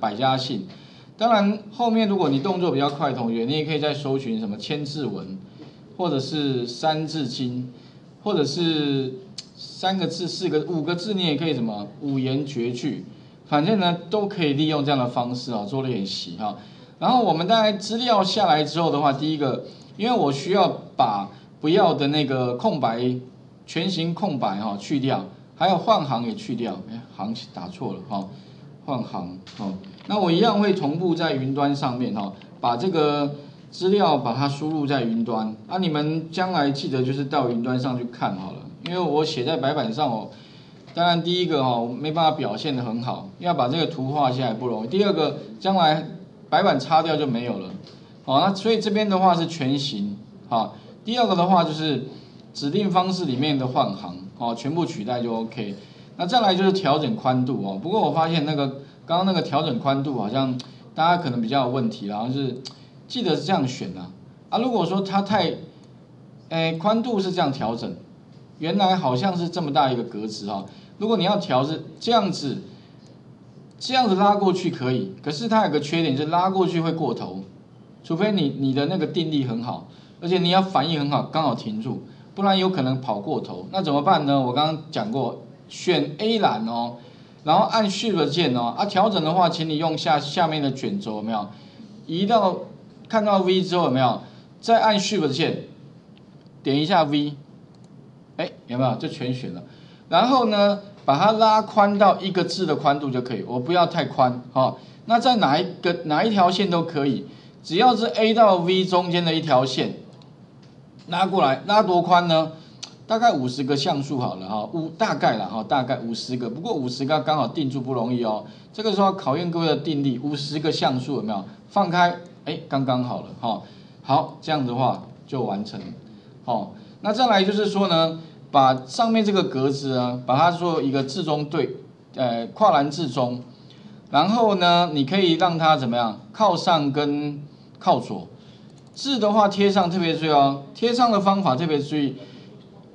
百家姓。当然，后面如果你动作比较快，同学，你也可以再搜寻什么千字文，或者是三字经，或者是三个字、四个、五个字，你也可以什么五言绝句，反正呢都可以利用这样的方式啊做练习哈。然后我们大概资料下来之后的话，第一个，因为我需要把不要的那个空白、全形空白哈去掉，还有换行也去掉，哎，行打错了哈，换行哦。那我一样会同步在云端上面哈，把这个资料把它输入在云端。那你们将来记得就是到云端上去看好了，因为我写在白板上哦。当然第一个哈没办法表现的很好，要把这个图画下来不容易。第二个将来白板擦掉就没有了。好，那所以这边的话是全形好。第二个的话就是指定方式里面的换行哦，全部取代就 OK。那再来就是调整宽度哦。不过我发现那个。刚刚那个调整宽度好像大家可能比较有问题，然后是记得是这样选啊啊！如果说它太，诶宽度是这样调整，原来好像是这么大一个格子哈。如果你要调是这样子，这样子拉过去可以，可是它有个缺点，就是拉过去会过头，除非你你的那个定力很好，而且你要反应很好，刚好停住，不然有可能跑过头。那怎么办呢？我刚刚讲过，选 A 栏哦。然后按 Shift 键哦，啊调整的话，请你用下下面的卷轴有没有？移到看到 V 之后有没有？再按 Shift 键，点一下 V，哎有没有？就全选了。然后呢，把它拉宽到一个字的宽度就可以，我不要太宽哈。那在哪一个哪一条线都可以，只要是 A 到 V 中间的一条线，拉过来，拉多宽呢？大概五十个像素好了哈，五大概了哈，大概五十个。不过五十个刚好定住不容易哦，这个时候考验各位的定力。五十个像素有没有？放开，哎，刚刚好了哈。好，这样的话就完成。好，那再来就是说呢，把上面这个格子啊，把它做一个字中对，呃，跨栏字中。然后呢，你可以让它怎么样？靠上跟靠左。字的话贴上特别注意哦，贴上的方法特别注意。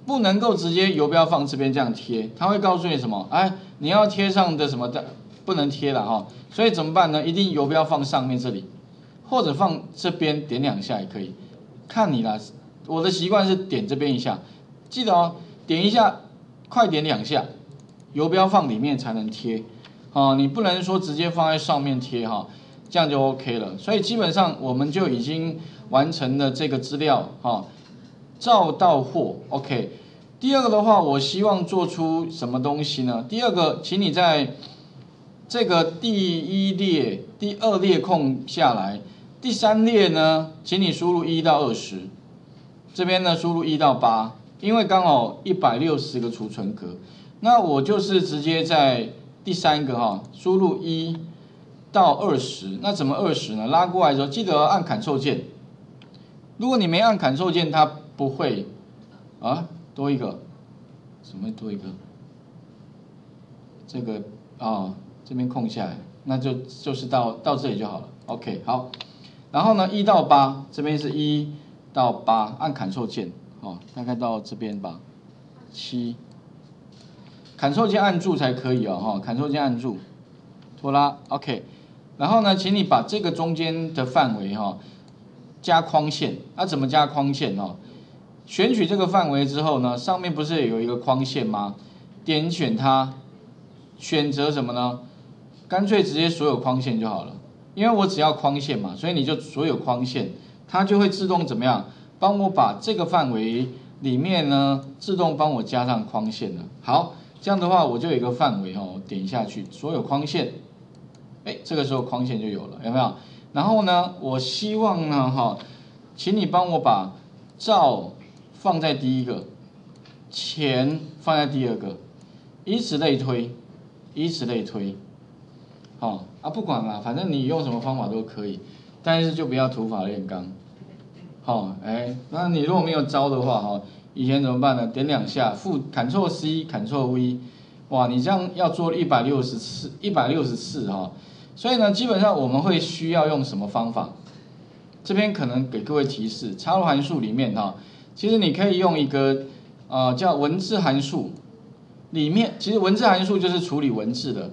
不能够直接游标放这边这样贴，他会告诉你什么？哎，你要贴上的什么的不能贴了哈，所以怎么办呢？一定游标放上面这里，或者放这边点两下也可以，看你啦。我的习惯是点这边一下，记得哦，点一下，快点两下，游标放里面才能贴，哦，你不能说直接放在上面贴哈，这样就 OK 了。所以基本上我们就已经完成了这个资料哈。照到货，OK。第二个的话，我希望做出什么东西呢？第二个，请你在这个第一列、第二列空下来，第三列呢，请你输入一到二十，这边呢输入一到八，因为刚好一百六十个储存格。那我就是直接在第三个哈，输入一到二十。那怎么二十呢？拉过来的时候记得按 Ctrl 键。如果你没按 Ctrl 键，它不会啊，多一个，怎么多一个？这个啊，这边空下来，那就就是到到这里就好了。OK，好。然后呢，一到八，这边是一到八，按 Ctrl 键，哦，大概到这边吧。七，Ctrl 键按住才可以哦，哈，Ctrl 键按住，拖拉，OK。然后呢，请你把这个中间的范围哈加框线，那怎么加框线哦？选取这个范围之后呢，上面不是有一个框线吗？点选它，选择什么呢？干脆直接所有框线就好了，因为我只要框线嘛，所以你就所有框线，它就会自动怎么样？帮我把这个范围里面呢，自动帮我加上框线了。好，这样的话我就有一个范围哦，点下去所有框线，哎，这个时候框线就有了，有没有？然后呢，我希望呢，哈，请你帮我把照。放在第一个，钱放在第二个，以此类推，以此类推，好啊，不管了，反正你用什么方法都可以，但是就不要土法炼钢，好，哎，那你如果没有招的话，哈，以前怎么办呢？点两下，负 Ctrl C，Ctrl V，哇，你这样要做一百六十次，一百六十次哈，所以呢，基本上我们会需要用什么方法？这边可能给各位提示，插入函数里面哈。其实你可以用一个呃叫文字函数，里面其实文字函数就是处理文字的。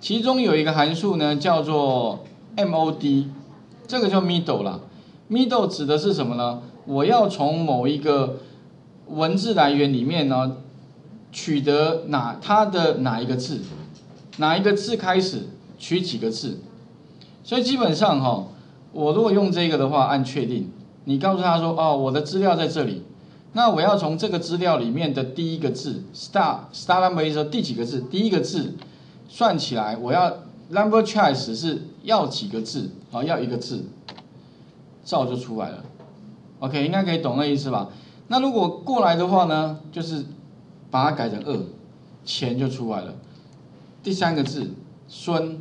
其中有一个函数呢叫做 mod，这个叫 middle 啦。middle 指的是什么呢？我要从某一个文字来源里面呢，取得哪它的哪一个字，哪一个字开始取几个字。所以基本上哈，我如果用这个的话，按确定，你告诉他说哦，我的资料在这里。那我要从这个资料里面的第一个字，start start number 意思说第几个字，第一个字算起来，我要 number choice 是要几个字啊？要一个字，照就出来了。OK，应该可以懂那意思吧？那如果过来的话呢，就是把它改成二，钱就出来了。第三个字孙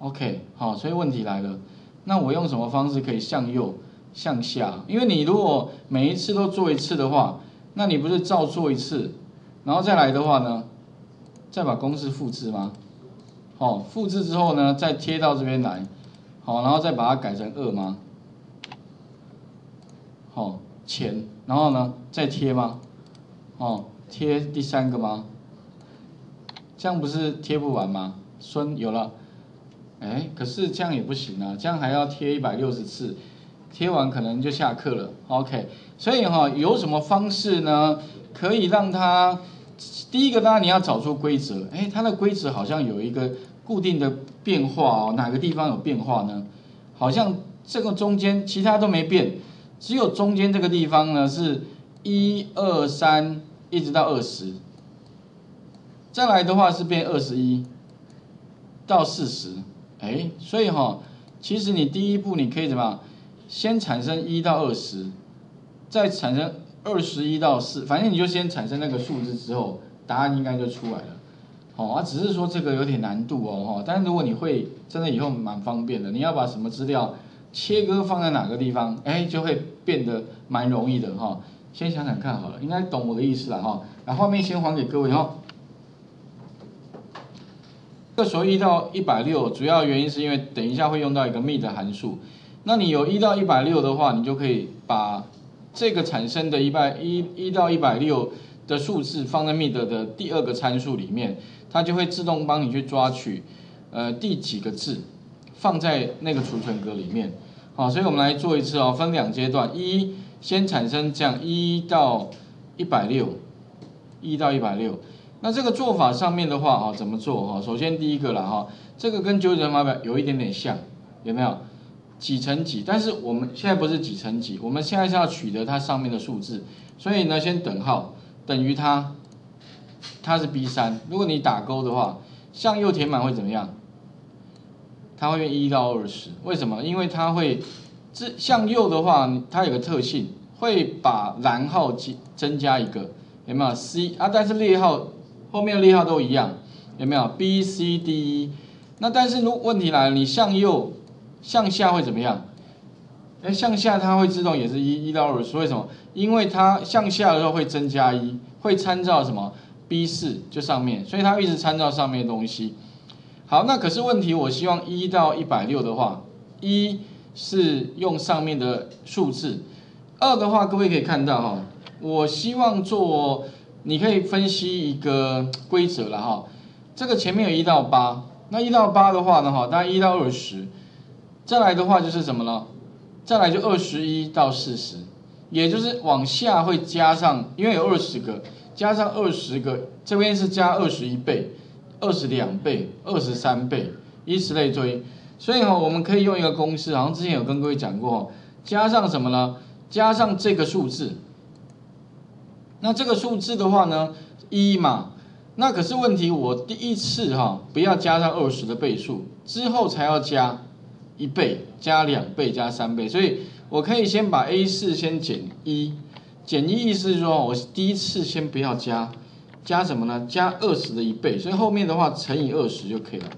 ，OK，好，所以问题来了，那我用什么方式可以向右？向下，因为你如果每一次都做一次的话，那你不是照做一次，然后再来的话呢，再把公式复制吗？好，复制之后呢，再贴到这边来，好，然后再把它改成二吗？好，前，然后呢，再贴吗？哦，贴第三个吗？这样不是贴不完吗？孙有了，哎，可是这样也不行啊，这样还要贴一百六十次。贴完可能就下课了，OK。所以哈，有什么方式呢？可以让它第一个，当然你要找出规则。哎，它的规则好像有一个固定的变化哦，哪个地方有变化呢？好像这个中间其他都没变，只有中间这个地方呢是一二三一直到二十，再来的话是变二十一到四十。哎，所以哈，其实你第一步你可以怎么样？先产生一到二十，再产生二十一到四，反正你就先产生那个数字之后，答案应该就出来了。好啊，只是说这个有点难度哦，哈。但是如果你会，真的以后蛮方便的。你要把什么资料切割放在哪个地方，哎，就会变得蛮容易的哈。先想想看好了，应该懂我的意思了哈。那画面先还给各位哈。这时候一到一百六，主要原因是因为等一下会用到一个 m 的函数。那你有一到一百六的话，你就可以把这个产生的一百一一到一百六的数字放在 mid 的第二个参数里面，它就会自动帮你去抓取，呃，第几个字放在那个储存格里面。好，所以我们来做一次哦，分两阶段，一先产生这样一到一百六，一到一百六。那这个做法上面的话啊，怎么做哈？首先第一个了哈，这个跟九九乘法表有一点点像，有没有？几乘几，但是我们现在不是几乘几，我们现在是要取得它上面的数字，所以呢，先等号等于它，它是 B 三。如果你打勾的话，向右填满会怎么样？它会变一到二十，为什么？因为它会，这向右的话，它有个特性，会把蓝号增增加一个，有没有？C 啊，但是列号后面的列号都一样，有没有？B、C、D。那但是如问题来了，你向右。向下会怎么样？哎，向下它会自动也是一一到二十，为什么？因为它向下的时候会增加一，会参照什么？B 四就上面，所以它一直参照上面的东西。好，那可是问题，我希望一到一百六的话，一是用上面的数字，二的话，各位可以看到哈，我希望做，你可以分析一个规则了哈。这个前面有一到八，那一到八的话呢哈，大概一到二十。再来的话就是什么呢？再来就二十一到四十，也就是往下会加上，因为有二十个，加上二十个，这边是加二十一倍、二十两倍、二十三倍，以此类推。所以哈，我们可以用一个公式，好像之前有跟各位讲过，加上什么呢？加上这个数字。那这个数字的话呢，一嘛，那可是问题，我第一次哈不要加上二十的倍数，之后才要加。一倍加两倍加三倍，所以我可以先把 a 四先减一，减一意思是说我第一次先不要加，加什么呢？加二十的一倍，所以后面的话乘以二十就可以了。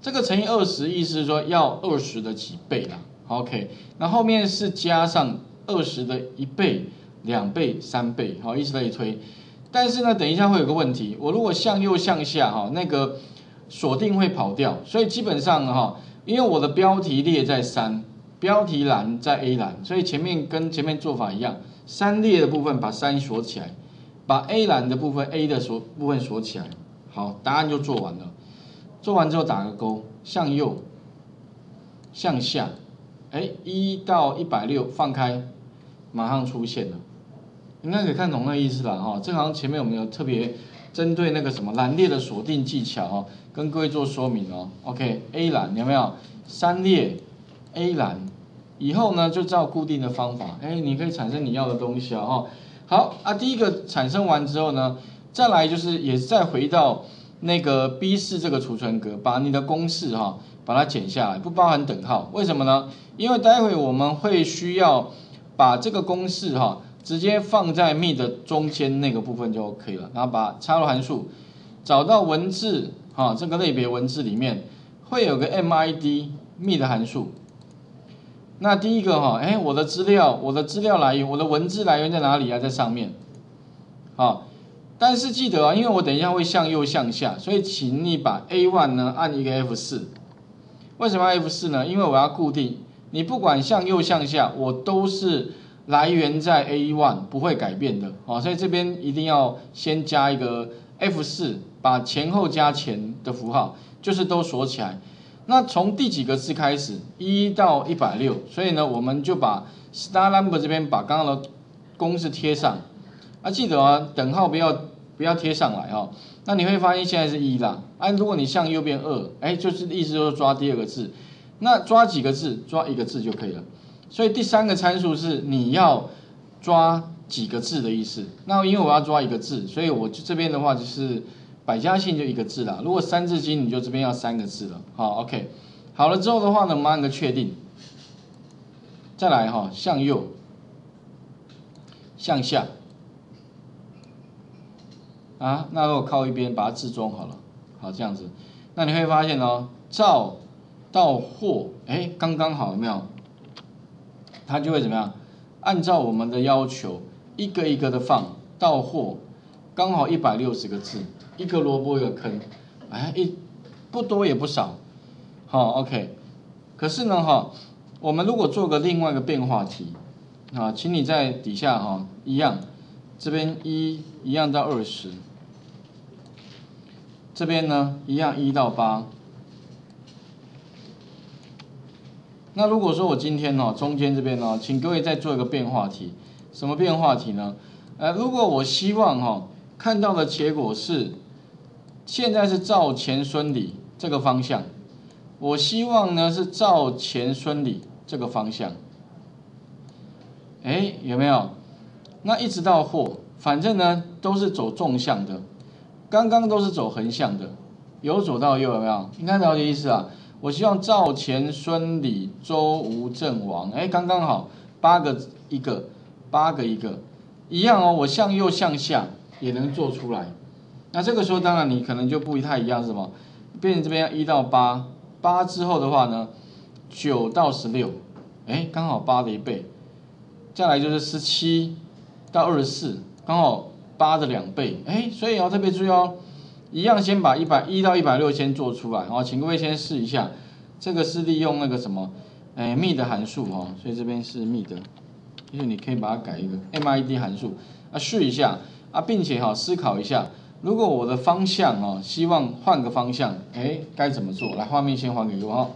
这个乘以二十意思是说要二十的几倍啦。OK，那后面是加上二十的一倍、两倍、三倍，好，以此类推。但是呢，等一下会有个问题，我如果向右向下哈，那个锁定会跑掉，所以基本上哈。因为我的标题列在三，标题栏在 A 栏，所以前面跟前面做法一样，三列的部分把三锁起来，把 A 栏的部分 A 的锁部分锁起来。好，答案就做完了。做完之后打个勾，向右，向下，哎，一到一百六放开，马上出现了，应该可以看懂那意思了哈。这行前面有没有特别针对那个什么蓝列的锁定技巧哦，跟各位做说明哦。OK，A 蓝有没有？三列 A 蓝，以后呢就照固定的方法，哎，你可以产生你要的东西啊哈。好啊，第一个产生完之后呢，再来就是也再回到。那个 B 四这个储存格，把你的公式哈，把它剪下来，不包含等号，为什么呢？因为待会我们会需要把这个公式哈，直接放在 m 的中间那个部分就 OK 了。然后把插入函数找到文字哈，这个类别文字里面会有个 MID m 的函数。那第一个哈，哎，我的资料，我的资料来源，我的文字来源在哪里啊？在上面，好。但是记得啊，因为我等一下会向右向下，所以请你把 A one 呢按一个 F 四。为什么 F 四呢？因为我要固定，你不管向右向下，我都是来源在 A one 不会改变的啊，所以这边一定要先加一个 F 四，把前后加前的符号，就是都锁起来。那从第几个字开始？一到一百六，所以呢，我们就把 star number 这边把刚刚的公式贴上。啊，记得啊，等号不要不要贴上来哈。那你会发现现在是一啦。哎，如果你向右边二，哎，就是意思就是抓第二个字。那抓几个字？抓一个字就可以了。所以第三个参数是你要抓几个字的意思。那因为我要抓一个字，所以我就这边的话就是百家姓就一个字啦。如果三字经，你就这边要三个字了。好，OK。好了之后的话呢，我们按个确定。再来哈，向右，向下。啊，那如果靠一边把它置中好了，好这样子，那你会发现哦，照到货，哎，刚刚好有没有？它就会怎么样？按照我们的要求，一个一个的放到货，刚好一百六十个字，一个萝卜一个坑，哎，一不多也不少，好，OK。可是呢，哈，我们如果做个另外一个变化题，啊，请你在底下哈，一样，这边一一样到二十。这边呢，一样一到八。那如果说我今天呢，中间这边呢，请各位再做一个变化题，什么变化题呢？呃，如果我希望哈，看到的结果是，现在是照前孙李这个方向，我希望呢是照前孙李这个方向。哎，有没有？那一直到或，反正呢都是走纵向的。刚刚都是走横向的，由左到右有没有？应该了解意思啊。我希望赵钱孙李周吴郑王，哎，刚刚好八个一个，八个一个，一样哦。我向右向下也能做出来。那这个时候当然你可能就不太一样，是什么？变成这边一到八，八之后的话呢，九到十六，哎，刚好八的一倍。再来就是十七到二十四，刚好。八的两倍，哎，所以要特别注意哦，一样先把一百一到一百六先做出来，然后请各位先试一下，这个是利用那个什么，哎，m 的函数哈，所以这边是 m 的，就是你可以把它改一个 MID 函数，啊，试一下，啊，并且哈思考一下，如果我的方向哦，希望换个方向，哎，该怎么做？来，画面先还给我哈。